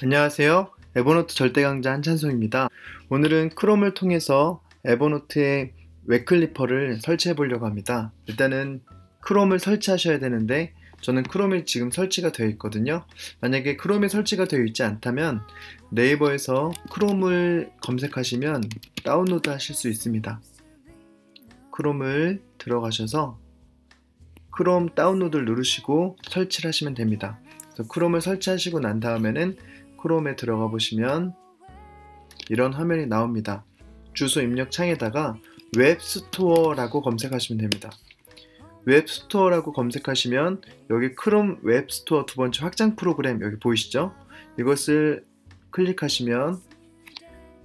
안녕하세요. 에버노트 절대강자 한찬송입니다. 오늘은 크롬을 통해서 에버노트의 web clipper를 설치해 보려고 합니다. 일단은 크롬을 설치하셔야 되는데 저는 크롬이 지금 설치가 되어 있거든요. 만약에 크롬이 설치가 되어 있지 않다면 네이버에서 크롬을 검색하시면 다운로드 하실 수 있습니다. 크롬을 들어가셔서 크롬 다운로드를 누르시고 설치를 하시면 됩니다. 크롬을 설치하시고 난 다음에는 크롬에 들어가 보시면 이런 화면이 나옵니다. 주소 입력 창에다가 web store라고 검색하시면 됩니다. web store라고 검색하시면 여기 크롬 web store 두 번째 확장 프로그램 여기 보이시죠? 이것을 클릭하시면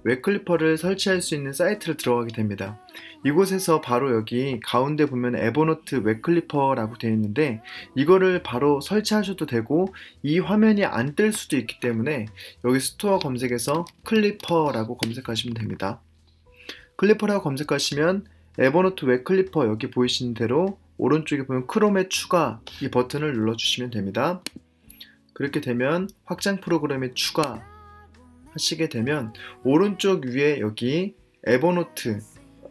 web clipper를 설치할 수 있는 사이트를 들어가게 됩니다. 이곳에서 바로 여기 가운데 보면 에버노트 web clipper라고 되어 있는데 이거를 바로 설치하셔도 되고 이 화면이 안 뜰 수도 있기 때문에 여기 스토어 검색에서 clipper라고 검색하시면 됩니다. clipper라고 검색하시면 에버노트 web clipper 여기 보이시는 대로 오른쪽에 보면 크롬에 추가 이 버튼을 눌러주시면 됩니다. 그렇게 되면 확장 프로그램에 추가 하시게 되면 오른쪽 위에 여기 에버노트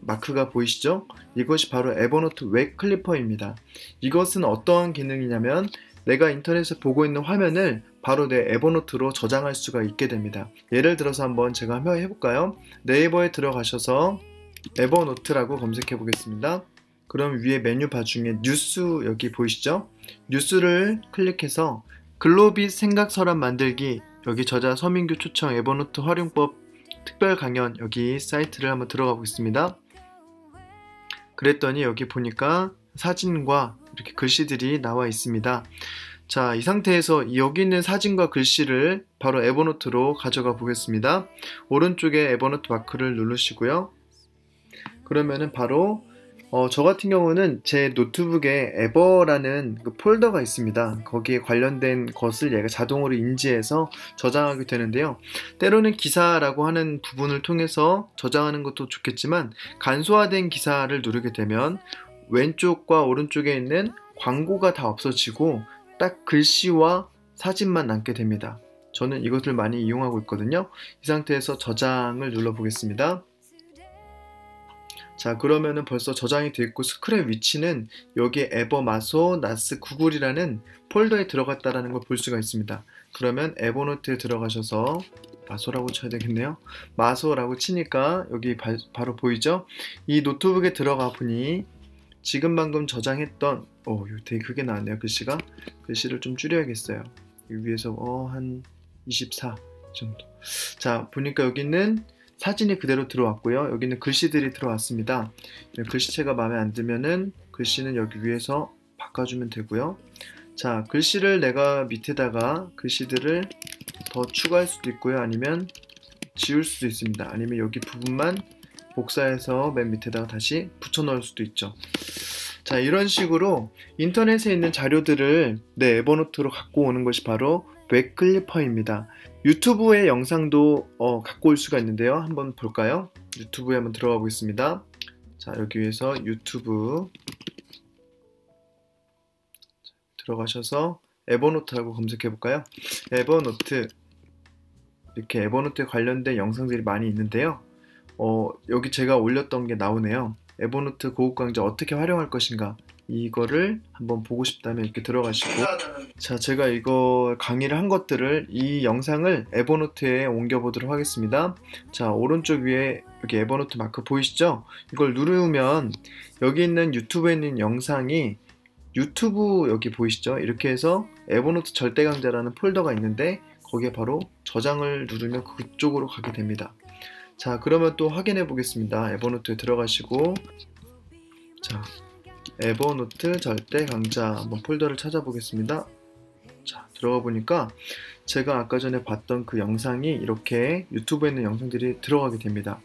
마크가 보이시죠? 이것이 바로 에버노트 web clipper입니다. 이것은 어떠한 기능이냐면 내가 인터넷에 보고 있는 화면을 바로 내 에버노트로 저장할 수가 있게 됩니다. 예를 들어서 한번 제가 한번 해볼까요? 네이버에 들어가셔서 에버노트라고 검색해 보겠습니다. 그럼 위에 메뉴 바 중에 뉴스 여기 보이시죠? 뉴스를 클릭해서 글로빗 생각 서랍 만들기 여기 저자 서민규 초청 에버노트 활용법 특별 강연 여기 사이트를 한번 들어가 보겠습니다. 그랬더니 여기 보니까 사진과 이렇게 글씨들이 나와 있습니다. 자, 이 상태에서 여기 있는 사진과 글씨를 바로 에버노트로 가져가 보겠습니다. 오른쪽에 에버노트 마크를 누르시고요. 그러면은 바로 어, 저 같은 경우는 제 노트북에 에버라는 그 폴더가 있습니다. 거기에 관련된 것을 얘가 자동으로 인지해서 저장하게 되는데요. 때로는 기사라고 하는 부분을 통해서 저장하는 것도 좋겠지만 간소화된 기사를 누르게 되면 왼쪽과 오른쪽에 있는 광고가 다 없어지고 딱 글씨와 사진만 남게 됩니다. 저는 이것을 많이 이용하고 있거든요. 이 상태에서 저장을 눌러보겠습니다. 자 그러면은 벌써 저장이 되어 있고 스크랩 위치는 여기 에버마소 나스 구글이라는 폴더에 들어갔다라는 걸 볼 수가 있습니다. 그러면 에버노트에 들어가셔서 마소라고 쳐야 되겠네요. 마소라고 치니까 여기 바, 로 보이죠? 이 노트북에 들어가 보니 지금 방금 저장했던 오 이거 되게 크게 나왔네요 글씨가 글씨를 좀 줄여야겠어요 위에서 어, 한 24 정도 자 보니까 여기는 사진이 그대로 들어왔고요. 여기는 글씨들이 들어왔습니다. 글씨체가 마음에 안 들면은 글씨는 여기 위에서 바꿔주면 되고요. 자, 글씨를 내가 밑에다가 글씨들을 더 추가할 수도 있고요. 아니면 지울 수도 있습니다. 아니면 여기 부분만 복사해서 맨 밑에다가 다시 붙여 넣을 수도 있죠. 자, 이런 식으로 인터넷에 있는 자료들을 내 에버노트로 갖고 오는 것이 바로 웹클리퍼입니다. 유튜브의 영상도 어, 갖고 올 수가 있는데요. 한번 볼까요? 유튜브에 한번 들어가 보겠습니다. 자, 여기 위에서 유튜브 들어가셔서 에버노트라고 검색해 볼까요? 에버노트 이렇게 에버노트에 관련된 영상들이 많이 있는데요. 어, 여기 제가 올렸던 게 나오네요. 에버노트 고급 강좌 어떻게 활용할 것인가 이거를 한번 보고 싶다면 이렇게 들어가시고. 자 제가 이거 강의를 한 것들을 이 영상을 에버노트에 옮겨 보도록 하겠습니다. 자 오른쪽 위에 여기 에버노트 마크 보이시죠? 이걸 누르면 여기 있는 유튜브에 있는 영상이 유튜브 여기 보이시죠? 이렇게 해서 에버노트 절대 강자라는 폴더가 있는데 거기에 바로 저장을 누르면 그쪽으로 가게 됩니다. 자 그러면 또 확인해 보겠습니다. 에버노트에 들어가시고. 자 에버노트 절대 강자 한번 폴더를 찾아보겠습니다. 자, 들어가 보니까 제가 아까 전에 봤던 그 영상이 이렇게 유튜브에 있는 영상들이 들어가게 됩니다.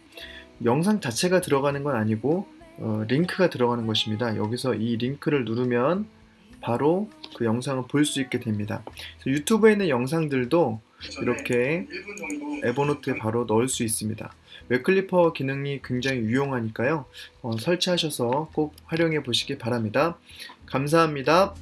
영상 자체가 들어가는 건 아니고 어, 링크가 들어가는 것입니다. 여기서 이 링크를 누르면 바로 그 영상을 볼 수 있게 됩니다. 유튜브에 있는 영상들도 이렇게 에버노트에 바로 넣을 수 있습니다. web clipper 기능이 굉장히 유용하니까요. 어, 설치하셔서 꼭 활용해 보시기 바랍니다. 감사합니다.